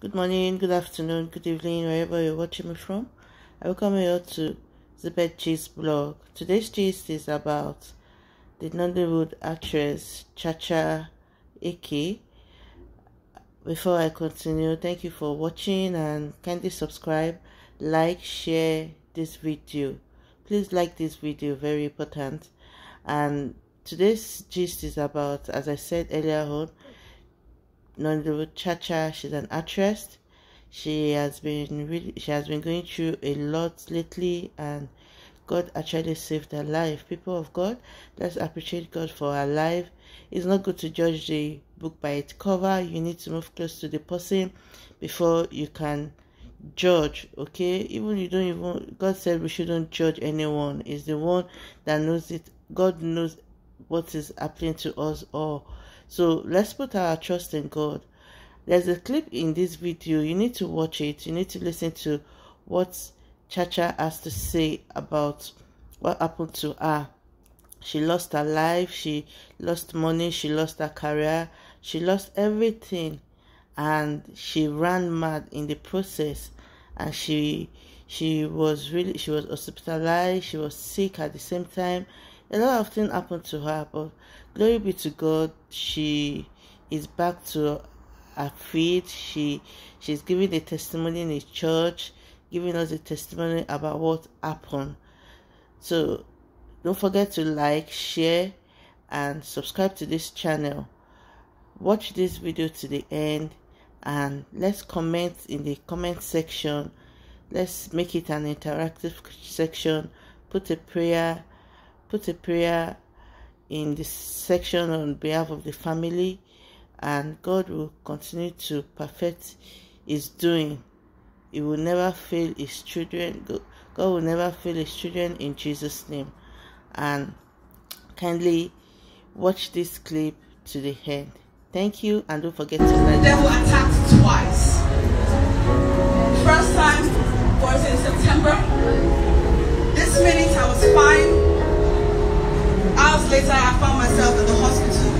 Good morning, good afternoon, good evening, wherever you're watching me from. I welcome you all to Zebeth Gist blog. Today's gist is about the Nollywood actress Chacha Eke. Before I continue, thank you for watching and kindly subscribe, like, share this video. Please like this video, very important. And today's gist is about, as I said earlier on, Nollywood Chacha. She's an actress. She has been really she has been going through a lot lately and God actually saved her life. People of God, let's appreciate God for her life. It's not good to judge the book by its cover. You need to move close to the person before you can judge. Okay, even you don't even God said we shouldn't judge anyone. Is the one that knows it. God knows what is happening to us all. So let's put our trust in God. There's a clip in this video. You need to watch it. You need to listen to what Chacha has to say about what happened to her. She lost her life. She lost money. She lost her career. She lost everything. And she ran mad in the process. And she she was really she was hospitalized. She was sick at the same time a lot of things happened to her, but glory be to God, she is back to her feet. She she's giving a testimony in the church, giving us a testimony about what happened. So don't forget to like, share, and subscribe to this channel. Watch this video to the end and let's comment in the comment section. Let's make it an interactive section. Put a prayer put a prayer in this section on behalf of the family and God will continue to perfect his doing. He will never fail his children. God will never fail his children in Jesus' name. And kindly watch this clip to the end. Thank you and don't forget to like. Devil attacked twice. First time was in September. This minute I was fine hours later, I found myself in the hospital.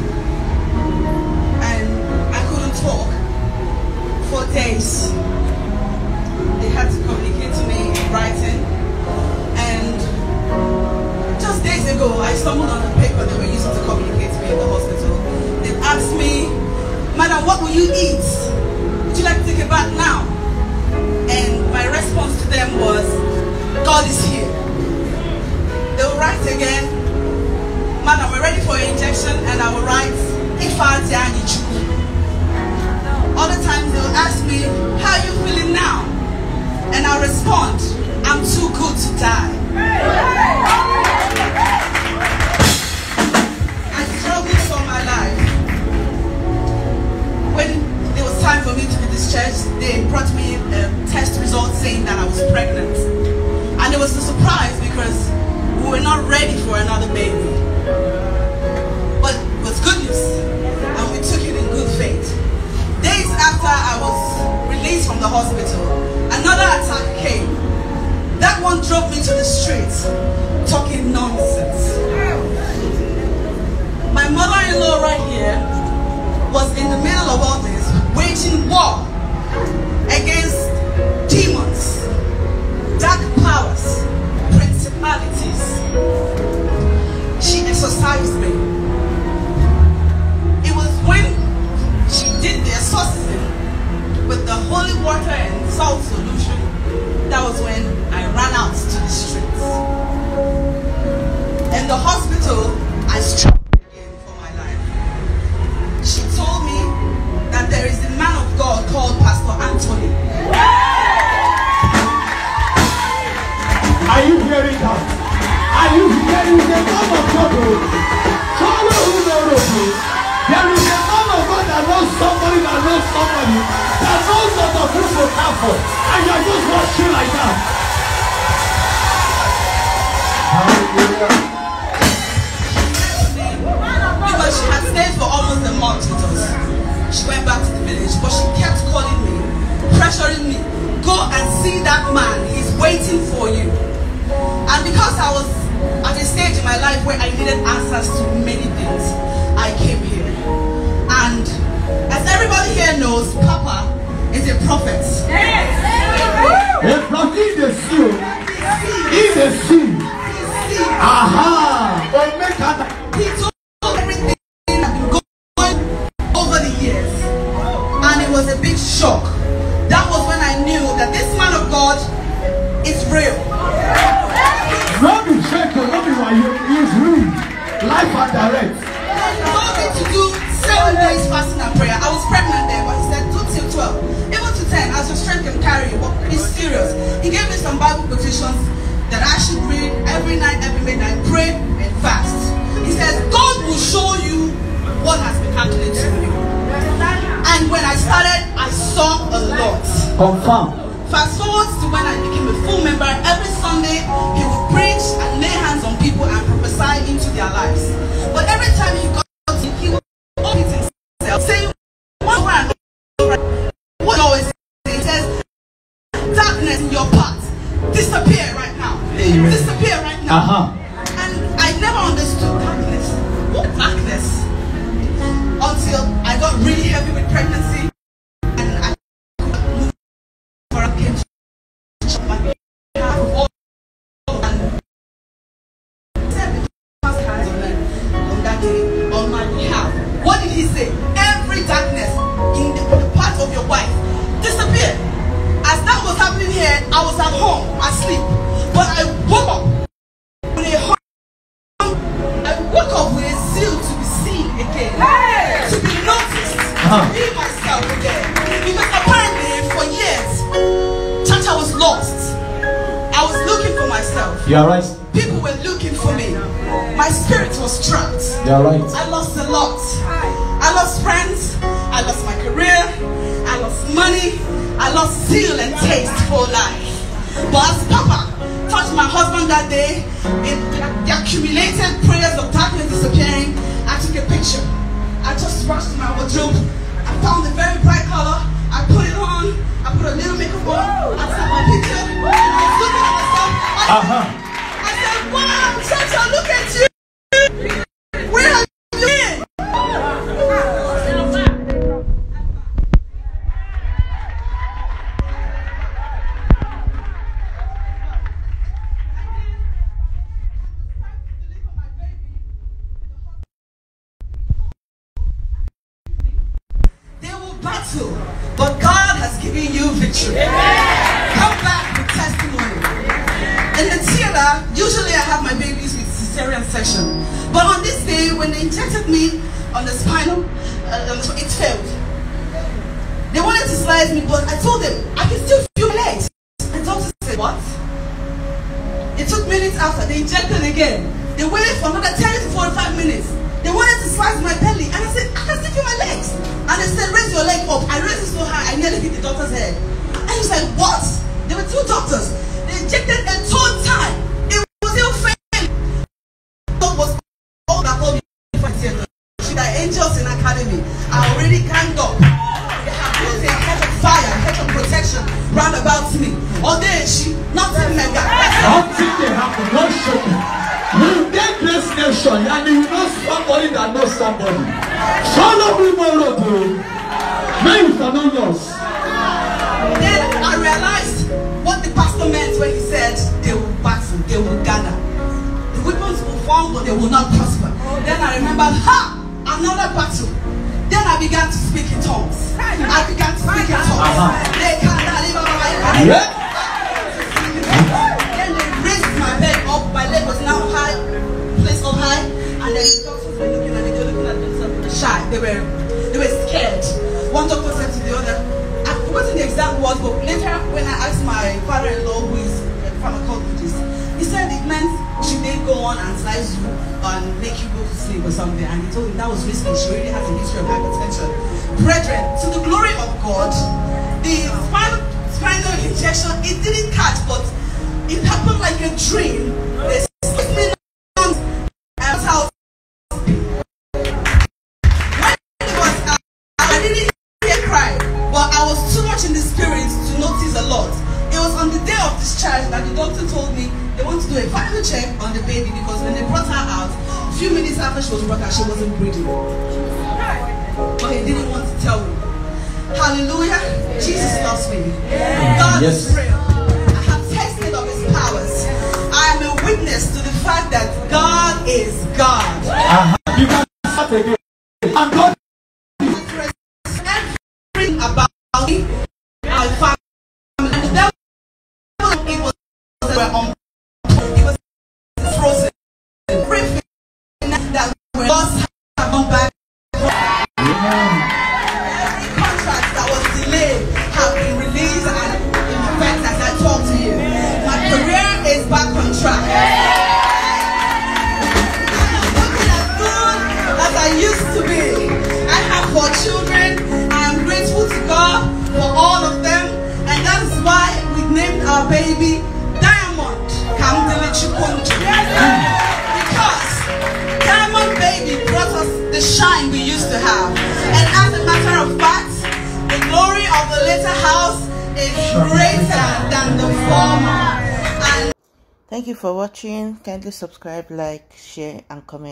Was in the middle of all this, waging war for and you are just watching like that. Because she had stayed for almost a month with us. She went back to the village, but she kept calling me, pressuring me. Go and see that man. He's waiting for you. And because I was at a stage in my life where I needed answers to many things, I came here. And as everybody here knows, Papa is a prophet. A prophet in the sea. In the sea. Aha. Make that. He told everything that been going over the years. And it was a big shock. That was when I knew that this man of God is real. Not be fake, not be why you is real. Life and direct. He told me to do seven days fasting and prayer. I was pregnant there, but he said do till 12. Even to 10, as your strength can carry you. But he's serious. He gave me some Bible quotations that I should read every night, every midnight, pray and fast. He says, God will show you what has been happening to you. And when I started, I saw a lot. Confirm. Fast forward to when I became a full member, Uh-huh. And I never understood darkness. What darkness? Until I got really heavy with pregnancy and I was at home asleep, but I woke my You are right. People were looking for me. My spirit was trapped. You are right. I lost a lot. I lost friends. I lost my career. I lost money. I lost zeal and taste for life. But as Papa touched my husband that day, in the accumulated prayers of darkness disappearing, I took a picture. I just rushed to my wardrobe. I found a very bright color. I put it on. I put a little makeup on. I took my picture. And I was looking at myself. I Uh-huh. Battle, but God has given you victory. Come back with testimony. In the theater, usually I have my babies with cesarean section. But on this day, when they injected me on the spinal, uh, um, it failed. They wanted to slice me, but I told them, I can still feel my legs. And doctor said, what? It took minutes after, they injected again. They waited for another 10 what? There were two doctors. They will not prosper. Then I remembered, ha, another battle. Then I began to speak in tongues. I began to speak in tongues. Uh-huh. They can't Yeah. Then they raised my bed up, my leg was now high, placed up high, and then the doctors were looking at me, they were looking at themselves shy. They were they were on and slice you and make you go to sleep or something. And he told him that was risky. She already has a history of hypertension. Brethren, to the glory of God, the spinal spinal injection, it didn't catch, but it happened like a dream. They I didn't cry, but I was too much in the spirit to notice a lot. On the day of discharge that the doctor told me they want to do a final check on the baby because when they brought her out, a few minutes after she was brought out, she wasn't breathing. But he didn't want to tell me. Hallelujah. Jesus loves me. God Yes. is real. I have tasted of his powers. I am a witness to the fact that God is God. Uh-huh. You can start again. And God Every contract that was delayed have been released and in effect as I talk to you. My career is back on track. I am looking as good as I used to be. I have four children. I am grateful to God for all of them. And that is why we named our baby Diamond Kamdele Chukwunju. Because Diamond Baby brought us the shine we house is greater than the former. And Thank you for watching. Kindly subscribe, like, share, and comment.